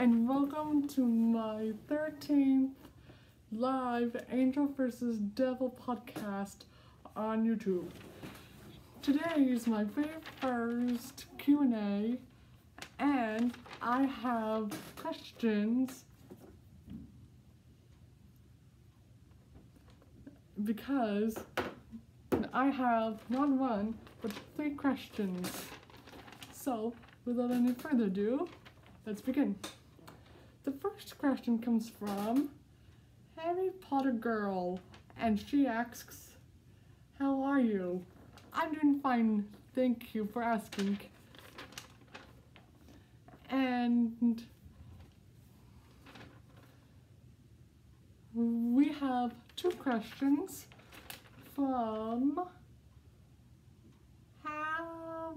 and welcome to my 13th live Angel vs. Devil podcast on YouTube. Today is my very first Q&A and I have questions because I have not one but three questions. So, without any further ado, let's begin. The first question comes from Harry Potter Girl, and she asks, How are you? I'm doing fine, thank you for asking. And we have two questions from Have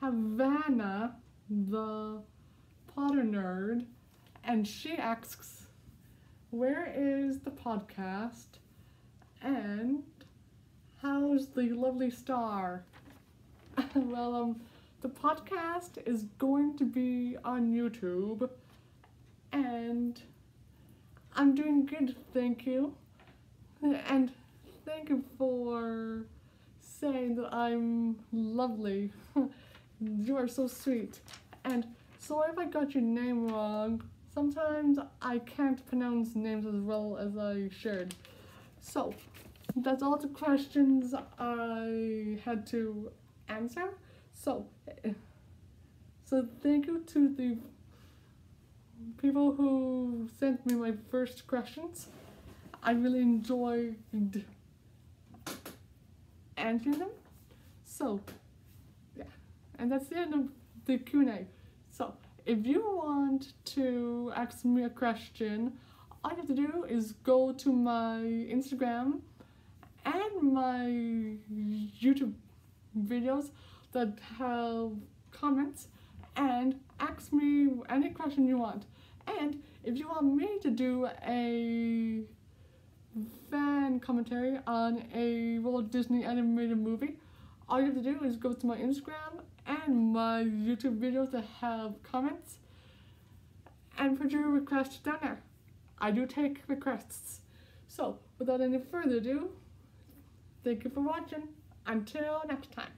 Have Havana the Potter Nerd, and she asks, Where is the podcast? And how's the lovely star? well, um, the podcast is going to be on YouTube, and I'm doing good, thank you. And thank you for saying that I'm lovely. you are so sweet. And sorry if I got your name wrong. Sometimes I can't pronounce names as well as I should. So, that's all the questions I had to answer. So, so thank you to the people who sent me my first questions. I really enjoyed answering them. So, and that's the end of the Q&A. So, if you want to ask me a question, all you have to do is go to my Instagram and my YouTube videos that have comments and ask me any question you want. And if you want me to do a fan commentary on a Walt Disney animated movie, all you have to do is go to my Instagram and my YouTube videos that have comments and put your request down there. I do take requests. So, without any further ado, thank you for watching. Until next time.